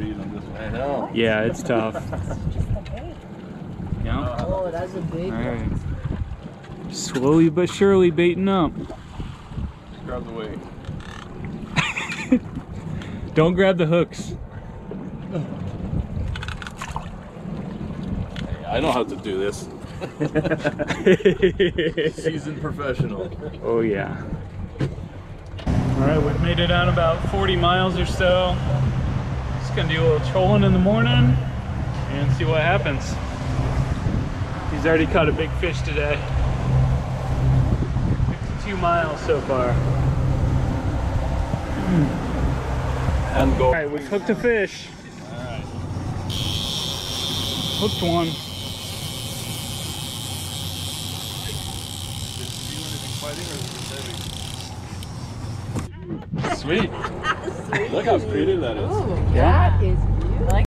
read on this one. I know. Yeah, it's tough. Yeah. Oh, that's a big All one. Slowly but surely baiting up. Grab the weight. Don't grab the hooks. I know how to do this. Seasoned professional. oh yeah. All right, we've made it out about 40 miles or so. Gonna do a little trolling in the morning and see what happens. He's already caught a big fish today. 52 miles so far. And go. All right, we've hooked a fish. Alright. Hooked one. Sweet. Look how pretty that is. Oh, that is beautiful.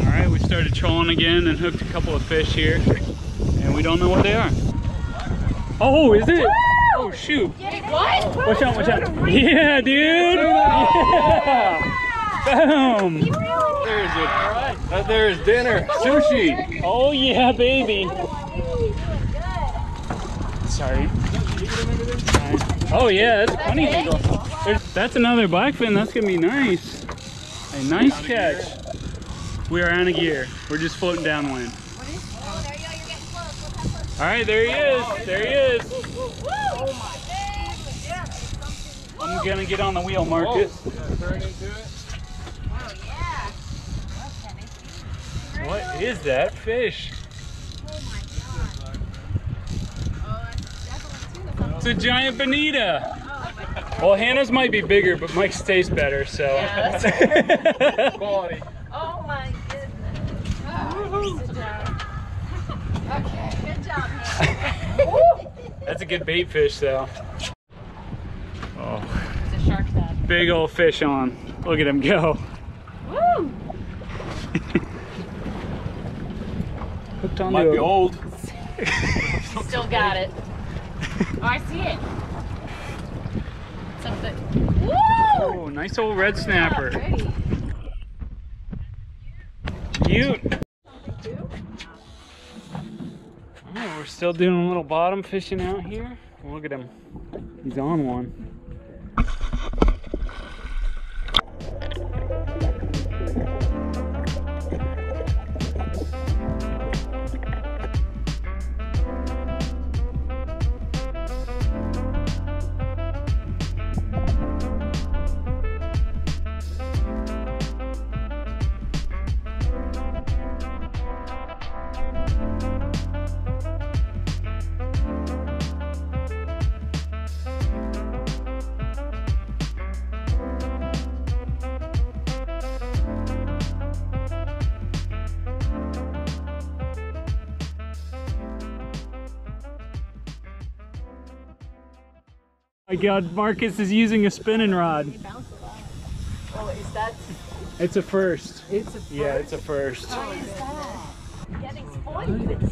All right, we started trolling again and hooked a couple of fish here, and we don't know what they are. Oh, is it? Oh shoot! What? Watch out! Watch out! Yeah, dude! Yeah! Boom! There's it. Alright. Uh, there's dinner. Sushi. Oh yeah, baby! Sorry. Oh yeah, that's funny. There's, that's another blackfin. That's gonna be nice. A nice catch. We are on a gear. We're just floating downwind. All right, there he is. There he is. I'm gonna get on the wheel, Marcus. Turn into it. What is that fish? It's a giant bonita. Well, Hannah's might be bigger, but Mike's tastes better, so. Quality. Oh my goodness. Sit down. Okay. Good job, Hannah. That's a good bait fish, though. Oh, It's a shark tag. Oh. big old fish on. Look at him go. Woo! Hooked on Might the be old. Still got it. Oh, I see it. Something. Woo! Oh, nice old red snapper. Pretty. Cute. Oh, we're still doing a little bottom fishing out here. Look at him. He's on one. my god, Marcus is using a spinning rod. Oh, is that? It's a first. It's a first? Yeah, it's a first. That? Getting spoiled with